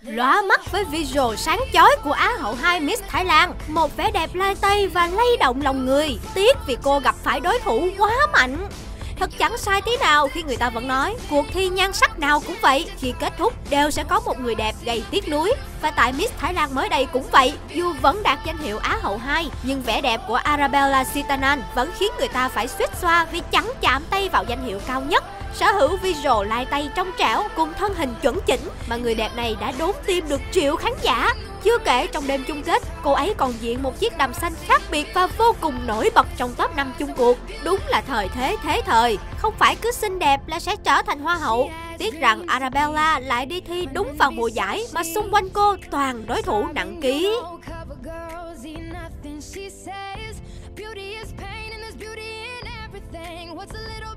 Lóa mắt với visual sáng chói của Á hậu 2 Miss Thái Lan. Một vẻ đẹp lai tây và lay động lòng người. Tiếc vì cô gặp phải đối thủ quá mạnh. Thật chẳng sai tí nào khi người ta vẫn nói, cuộc thi nhan sắc nào cũng vậy. Khi kết thúc, đều sẽ có một người đẹp gây tiếc nuối. Và tại Miss Thái Lan mới đây cũng vậy, dù vẫn đạt danh hiệu Á hậu 2 nhưng vẻ đẹp của Arabella Sitanan vẫn khiến người ta phải suýt xoa vì chẳng chạm tay vào danh hiệu cao nhất sở hữu visual lai tay trong trẻo cùng thân hình chuẩn chỉnh mà người đẹp này đã đốn tim được triệu khán giả. Chưa kể trong đêm chung kết, cô ấy còn diện một chiếc đầm xanh khác biệt và vô cùng nổi bật trong top 5 chung cuộc. Đúng là thời thế thế thời, không phải cứ xinh đẹp là sẽ trở thành hoa hậu. Tiếc rằng Arabella lại đi thi đúng vào mùa giải mà xung quanh cô toàn đối thủ nặng ký. What's a little